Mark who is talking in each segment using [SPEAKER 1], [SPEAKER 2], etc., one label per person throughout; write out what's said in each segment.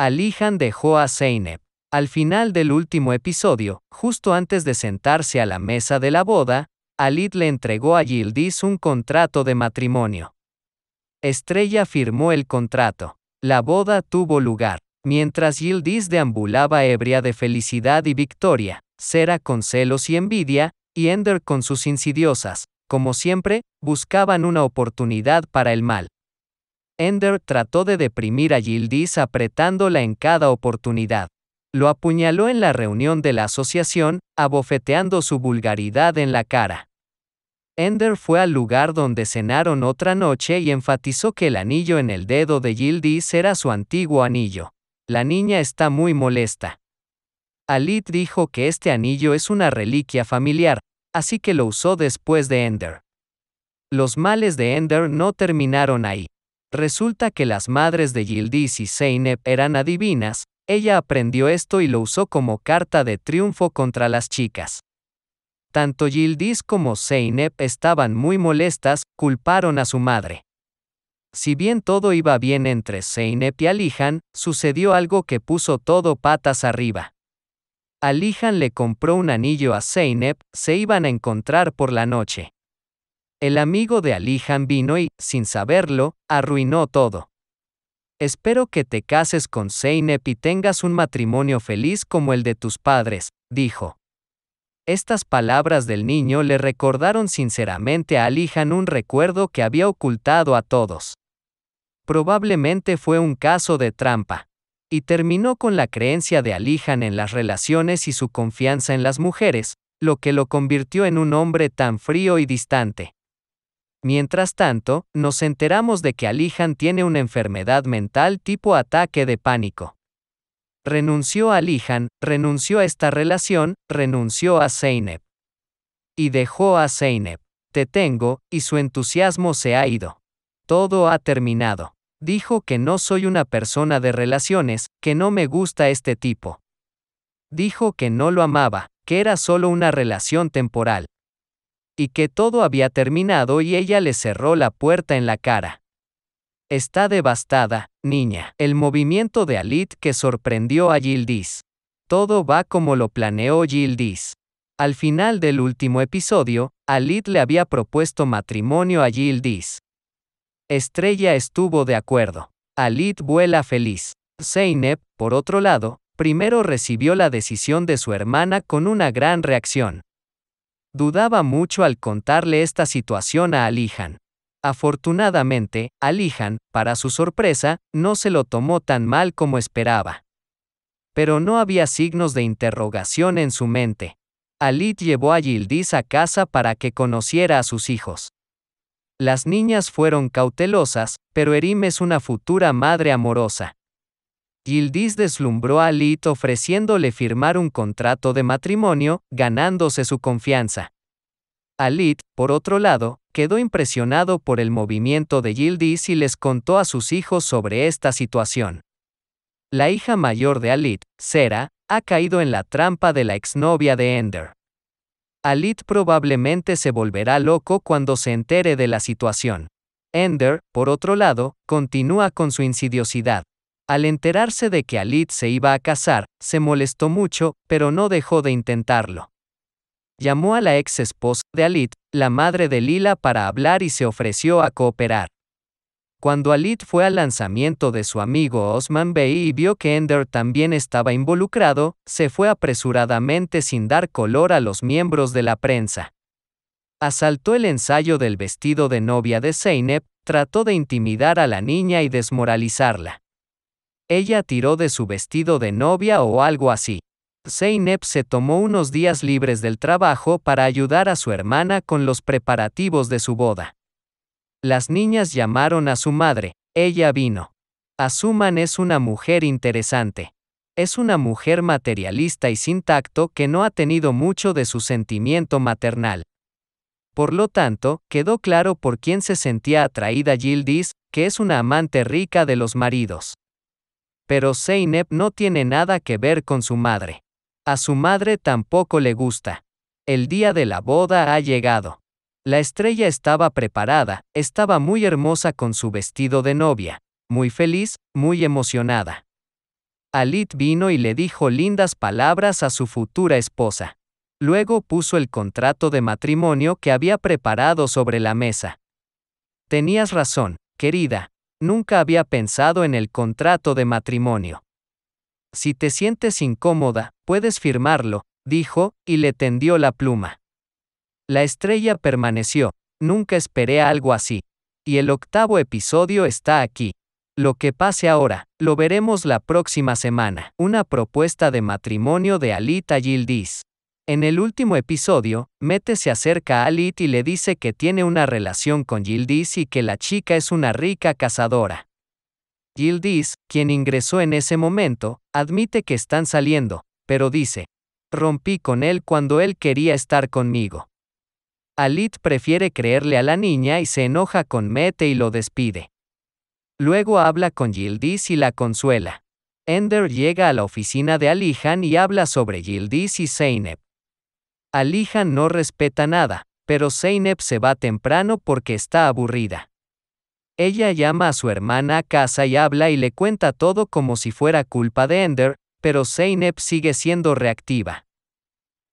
[SPEAKER 1] Alihan dejó a Zeynep. Al final del último episodio, justo antes de sentarse a la mesa de la boda, Alit le entregó a Yildiz un contrato de matrimonio. Estrella firmó el contrato. La boda tuvo lugar. Mientras Yildiz deambulaba ebria de felicidad y victoria, Sera con celos y envidia, y Ender con sus insidiosas, como siempre, buscaban una oportunidad para el mal. Ender trató de deprimir a Yildiz apretándola en cada oportunidad. Lo apuñaló en la reunión de la asociación, abofeteando su vulgaridad en la cara. Ender fue al lugar donde cenaron otra noche y enfatizó que el anillo en el dedo de Yildiz era su antiguo anillo. La niña está muy molesta. Alit dijo que este anillo es una reliquia familiar, así que lo usó después de Ender. Los males de Ender no terminaron ahí. Resulta que las madres de Yildiz y Zeynep eran adivinas, ella aprendió esto y lo usó como carta de triunfo contra las chicas. Tanto Yildiz como Zeynep estaban muy molestas, culparon a su madre. Si bien todo iba bien entre Zeynep y Alihan, sucedió algo que puso todo patas arriba. Alihan le compró un anillo a Zeynep, se iban a encontrar por la noche. El amigo de Alihan vino y, sin saberlo, arruinó todo. Espero que te cases con Zeynep y tengas un matrimonio feliz como el de tus padres, dijo. Estas palabras del niño le recordaron sinceramente a Alihan un recuerdo que había ocultado a todos. Probablemente fue un caso de trampa. Y terminó con la creencia de Alihan en las relaciones y su confianza en las mujeres, lo que lo convirtió en un hombre tan frío y distante. Mientras tanto, nos enteramos de que Alihan tiene una enfermedad mental tipo ataque de pánico. Renunció a Alihan, renunció a esta relación, renunció a Zeynep. Y dejó a Zeynep. Te tengo, y su entusiasmo se ha ido. Todo ha terminado. Dijo que no soy una persona de relaciones, que no me gusta este tipo. Dijo que no lo amaba, que era solo una relación temporal y que todo había terminado y ella le cerró la puerta en la cara. Está devastada, niña. El movimiento de Alit que sorprendió a Yildiz. Todo va como lo planeó Yildiz. Al final del último episodio, Alit le había propuesto matrimonio a Yildiz. Estrella estuvo de acuerdo. Alit vuela feliz. Zeynep, por otro lado, primero recibió la decisión de su hermana con una gran reacción. Dudaba mucho al contarle esta situación a Alihan. Afortunadamente, Alihan, para su sorpresa, no se lo tomó tan mal como esperaba. Pero no había signos de interrogación en su mente. Alit llevó a Yildiz a casa para que conociera a sus hijos. Las niñas fueron cautelosas, pero Erim es una futura madre amorosa. Yildiz deslumbró a Alit ofreciéndole firmar un contrato de matrimonio, ganándose su confianza. Alit, por otro lado, quedó impresionado por el movimiento de Yildiz y les contó a sus hijos sobre esta situación. La hija mayor de Alit, Sera, ha caído en la trampa de la exnovia de Ender. Alit probablemente se volverá loco cuando se entere de la situación. Ender, por otro lado, continúa con su insidiosidad. Al enterarse de que Alit se iba a casar, se molestó mucho, pero no dejó de intentarlo. Llamó a la ex esposa de Alit, la madre de Lila, para hablar y se ofreció a cooperar. Cuando Alit fue al lanzamiento de su amigo Osman Bey y vio que Ender también estaba involucrado, se fue apresuradamente sin dar color a los miembros de la prensa. Asaltó el ensayo del vestido de novia de Zeynep, trató de intimidar a la niña y desmoralizarla. Ella tiró de su vestido de novia o algo así. Zeynep se tomó unos días libres del trabajo para ayudar a su hermana con los preparativos de su boda. Las niñas llamaron a su madre, ella vino. Asuman es una mujer interesante. Es una mujer materialista y sin tacto que no ha tenido mucho de su sentimiento maternal. Por lo tanto, quedó claro por quién se sentía atraída Yildiz, que es una amante rica de los maridos. Pero Zeynep no tiene nada que ver con su madre. A su madre tampoco le gusta. El día de la boda ha llegado. La estrella estaba preparada, estaba muy hermosa con su vestido de novia, muy feliz, muy emocionada. Alit vino y le dijo lindas palabras a su futura esposa. Luego puso el contrato de matrimonio que había preparado sobre la mesa. Tenías razón, querida, nunca había pensado en el contrato de matrimonio. Si te sientes incómoda, puedes firmarlo, dijo, y le tendió la pluma. La estrella permaneció, nunca esperé algo así. Y el octavo episodio está aquí. Lo que pase ahora, lo veremos la próxima semana. Una propuesta de matrimonio de Alita Yildiz. En el último episodio, Mete se acerca a Alit y le dice que tiene una relación con Yildiz y que la chica es una rica cazadora. Yildiz, quien ingresó en ese momento, admite que están saliendo, pero dice, rompí con él cuando él quería estar conmigo. Alit prefiere creerle a la niña y se enoja con Mete y lo despide. Luego habla con Yildiz y la consuela. Ender llega a la oficina de Alihan y habla sobre Yildiz y Zeynep. Alihan no respeta nada, pero Zeynep se va temprano porque está aburrida. Ella llama a su hermana a casa y habla y le cuenta todo como si fuera culpa de Ender, pero Zeynep sigue siendo reactiva.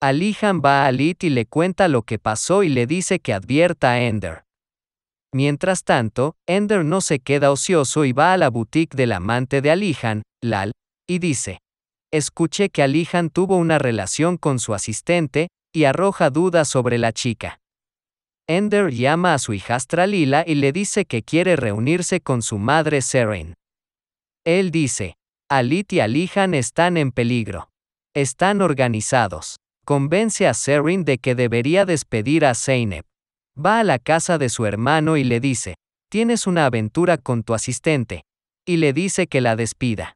[SPEAKER 1] Alihan va a Alit y le cuenta lo que pasó y le dice que advierta a Ender. Mientras tanto, Ender no se queda ocioso y va a la boutique del amante de Alihan, Lal, y dice, Escuché que Alihan tuvo una relación con su asistente, y arroja dudas sobre la chica. Ender llama a su hijastra Lila y le dice que quiere reunirse con su madre Seren. Él dice, Alit y Alihan están en peligro. Están organizados. Convence a Seren de que debería despedir a Zeynep. Va a la casa de su hermano y le dice, tienes una aventura con tu asistente, y le dice que la despida.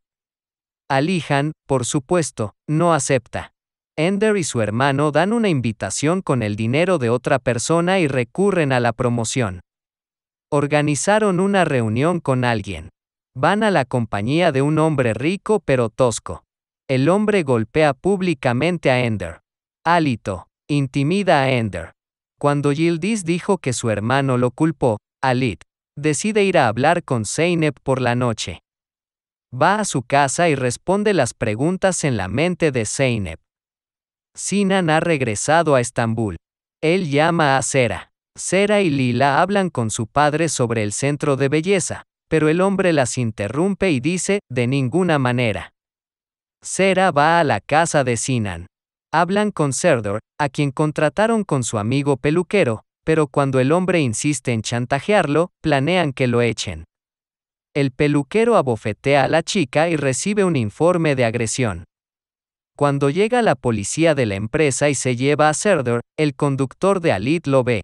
[SPEAKER 1] Alihan, por supuesto, no acepta. Ender y su hermano dan una invitación con el dinero de otra persona y recurren a la promoción. Organizaron una reunión con alguien. Van a la compañía de un hombre rico pero tosco. El hombre golpea públicamente a Ender. Alito. Intimida a Ender. Cuando Yildiz dijo que su hermano lo culpó, Alit decide ir a hablar con Zeynep por la noche. Va a su casa y responde las preguntas en la mente de Zeynep. Sinan ha regresado a Estambul. Él llama a Sera. Sera y Lila hablan con su padre sobre el centro de belleza, pero el hombre las interrumpe y dice, de ninguna manera. Sera va a la casa de Sinan. Hablan con Serdor, a quien contrataron con su amigo peluquero, pero cuando el hombre insiste en chantajearlo, planean que lo echen. El peluquero abofetea a la chica y recibe un informe de agresión. Cuando llega la policía de la empresa y se lleva a Serdor, el conductor de Alit lo ve,